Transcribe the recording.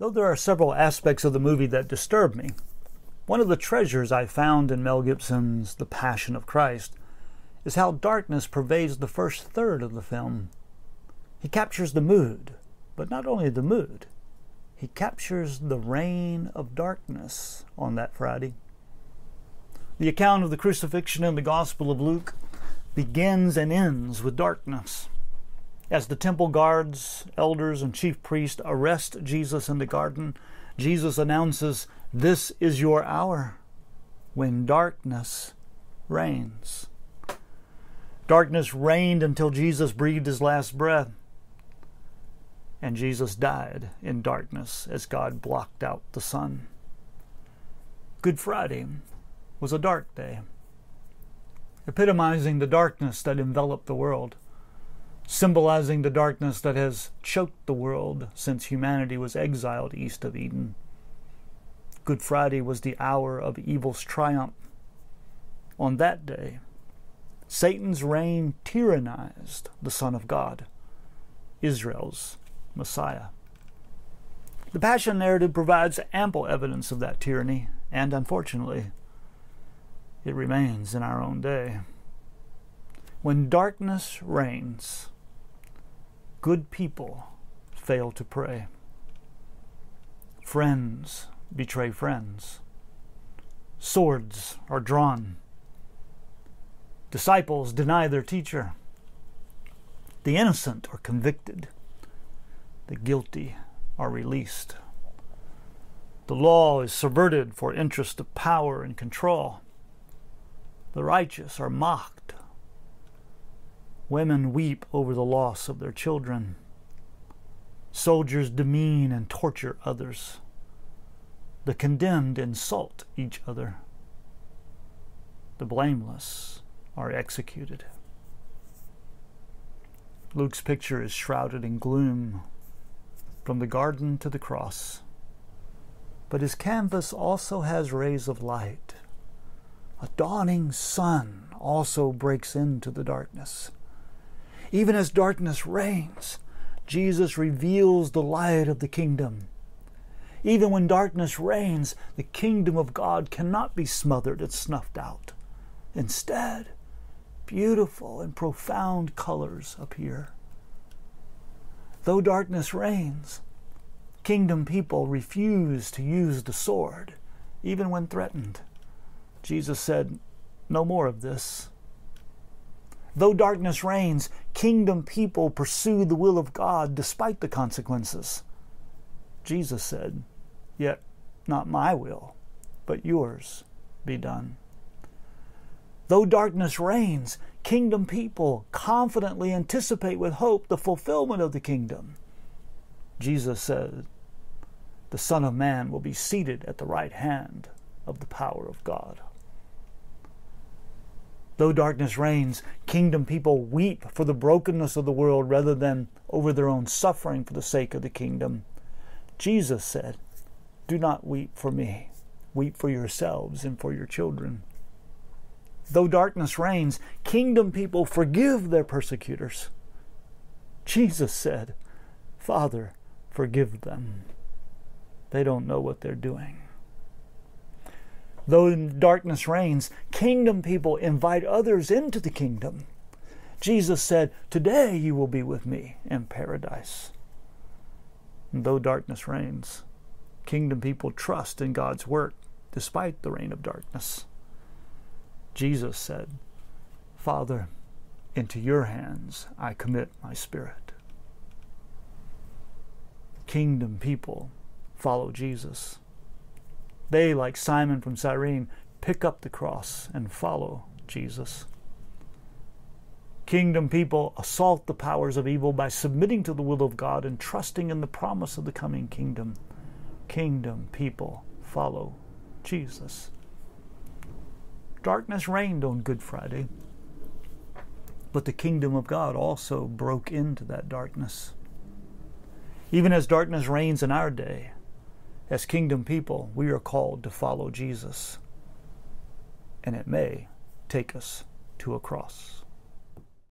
Though there are several aspects of the movie that disturb me, one of the treasures I found in Mel Gibson's The Passion of Christ is how darkness pervades the first third of the film. He captures the mood, but not only the mood, he captures the reign of darkness on that Friday. The account of the crucifixion in the Gospel of Luke begins and ends with darkness. As the temple guards, elders, and chief priests arrest Jesus in the garden, Jesus announces, This is your hour when darkness reigns. Darkness reigned until Jesus breathed his last breath. And Jesus died in darkness as God blocked out the sun. Good Friday was a dark day, epitomizing the darkness that enveloped the world, symbolizing the darkness that has choked the world since humanity was exiled east of Eden. Good Friday was the hour of evil's triumph. On that day, Satan's reign tyrannized the Son of God, Israel's Messiah. The Passion narrative provides ample evidence of that tyranny, and unfortunately, it remains in our own day. When darkness reigns, good people fail to pray. Friends betray friends. Swords are drawn. Disciples deny their teacher. The innocent are convicted. The guilty are released. The law is subverted for interest of power and control. The righteous are mocked. Women weep over the loss of their children. Soldiers demean and torture others. The condemned insult each other. The blameless are executed. Luke's picture is shrouded in gloom from the garden to the cross. But his canvas also has rays of light a dawning sun also breaks into the darkness. Even as darkness reigns, Jesus reveals the light of the kingdom. Even when darkness reigns, the kingdom of God cannot be smothered and snuffed out. Instead, beautiful and profound colors appear. Though darkness reigns, kingdom people refuse to use the sword, even when threatened. Jesus said, No more of this. Though darkness reigns, kingdom people pursue the will of God despite the consequences. Jesus said, Yet not my will, but yours be done. Though darkness reigns, kingdom people confidently anticipate with hope the fulfillment of the kingdom. Jesus said, The Son of Man will be seated at the right hand of the power of God. Though darkness reigns, kingdom people weep for the brokenness of the world rather than over their own suffering for the sake of the kingdom. Jesus said, Do not weep for me, weep for yourselves and for your children. Though darkness reigns, kingdom people forgive their persecutors. Jesus said, Father, forgive them. They don't know what they're doing. Though darkness reigns, kingdom people invite others into the kingdom. Jesus said, Today you will be with me in paradise. And though darkness reigns, kingdom people trust in God's work despite the reign of darkness. Jesus said, Father, into your hands I commit my spirit. Kingdom people follow Jesus. They, like Simon from Cyrene, pick up the cross and follow Jesus. Kingdom people assault the powers of evil by submitting to the will of God and trusting in the promise of the coming kingdom. Kingdom people follow Jesus. Darkness reigned on Good Friday, but the kingdom of God also broke into that darkness. Even as darkness reigns in our day, as kingdom people, we are called to follow Jesus, and it may take us to a cross.